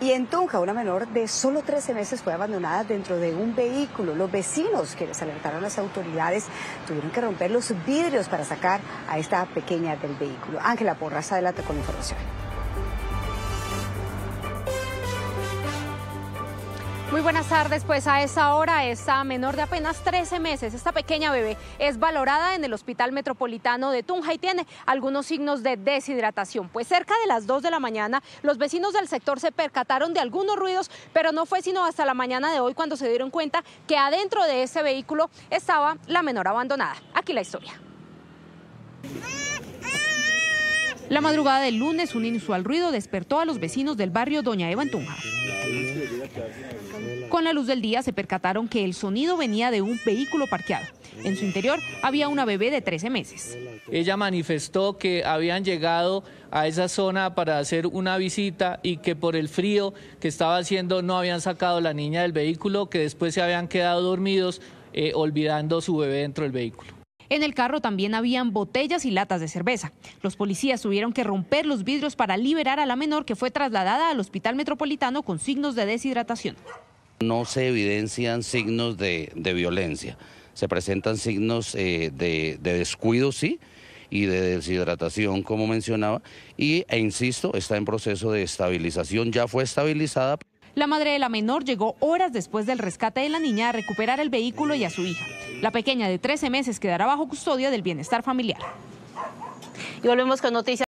Y en Tunja, una menor de solo 13 meses fue abandonada dentro de un vehículo. Los vecinos, que les alertaron a las autoridades, tuvieron que romper los vidrios para sacar a esta pequeña del vehículo. Ángela Porras, adelante con información. Muy buenas tardes, pues a esa hora esta menor de apenas 13 meses, esta pequeña bebé, es valorada en el Hospital Metropolitano de Tunja y tiene algunos signos de deshidratación. Pues cerca de las 2 de la mañana los vecinos del sector se percataron de algunos ruidos, pero no fue sino hasta la mañana de hoy cuando se dieron cuenta que adentro de ese vehículo estaba la menor abandonada. Aquí la historia. La madrugada del lunes, un inusual ruido despertó a los vecinos del barrio Doña Eva en Tunja. Con la luz del día se percataron que el sonido venía de un vehículo parqueado. En su interior había una bebé de 13 meses. Ella manifestó que habían llegado a esa zona para hacer una visita y que por el frío que estaba haciendo no habían sacado la niña del vehículo, que después se habían quedado dormidos eh, olvidando su bebé dentro del vehículo. En el carro también habían botellas y latas de cerveza. Los policías tuvieron que romper los vidrios para liberar a la menor que fue trasladada al hospital metropolitano con signos de deshidratación. No se evidencian signos de, violencia, se presentan signos eh, de, descuido, sí, y de deshidratación, como mencionaba, y, e insisto, está en proceso de estabilización, ya fue estabilizada. La madre de la menor llegó horas después del rescate de la niña a recuperar el vehículo y a su hija. La pequeña de 13 meses quedará bajo custodia del bienestar familiar. Y volvemos con noticias.